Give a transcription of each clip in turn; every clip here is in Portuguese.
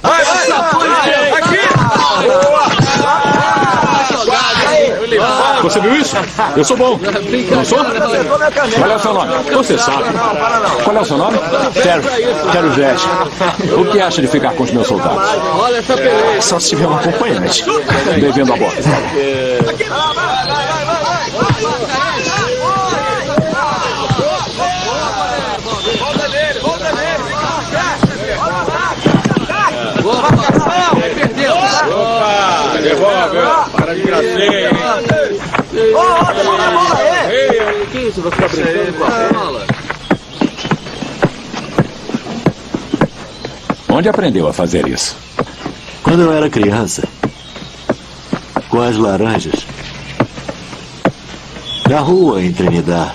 Vai, vai, aqui! Você viu isso? Eu sou bom. Não sou? Qual é o seu nome? Você sabe. Qual é o seu nome? Terry. Terry Vest. O que acha de ficar com os meus soldados? Olha essa. Só se tiver um acompanhante. Devendo a bola. Perdeu. Opa, devolve. Para de gracinha. Ô, devolve a bola aí! Que isso? Você tá brincando com a bola? Onde aprendeu a fazer isso? Quando eu era criança, com as laranjas, na rua em Trinidad.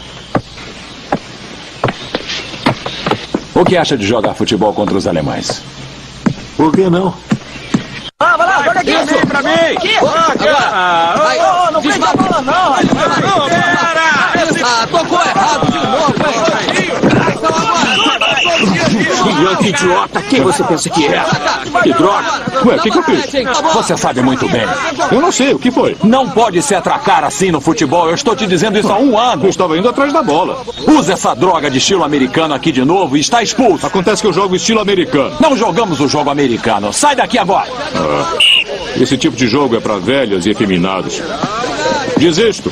O que acha de jogar futebol contra os alemães? Por que não? Ah, vai lá, joga aqui! Isso, pra mim! Aqui! Agora! Vai, ô, não pega a bola não! rapaz. Não, pera! Ah, tocou errado de novo! Que idiota! Quem você pensa que é? Que droga! Ué, o que, que eu fiz? Você sabe muito bem. Eu não sei, o que foi? Não pode se atracar assim no futebol. Eu estou te dizendo isso há um ano. Eu estava indo atrás da bola. Usa essa droga de estilo americano aqui de novo e está expulso. Acontece que eu jogo estilo americano. Não jogamos o jogo americano. Sai daqui agora. esse tipo de jogo é para velhas e efeminados. Desisto.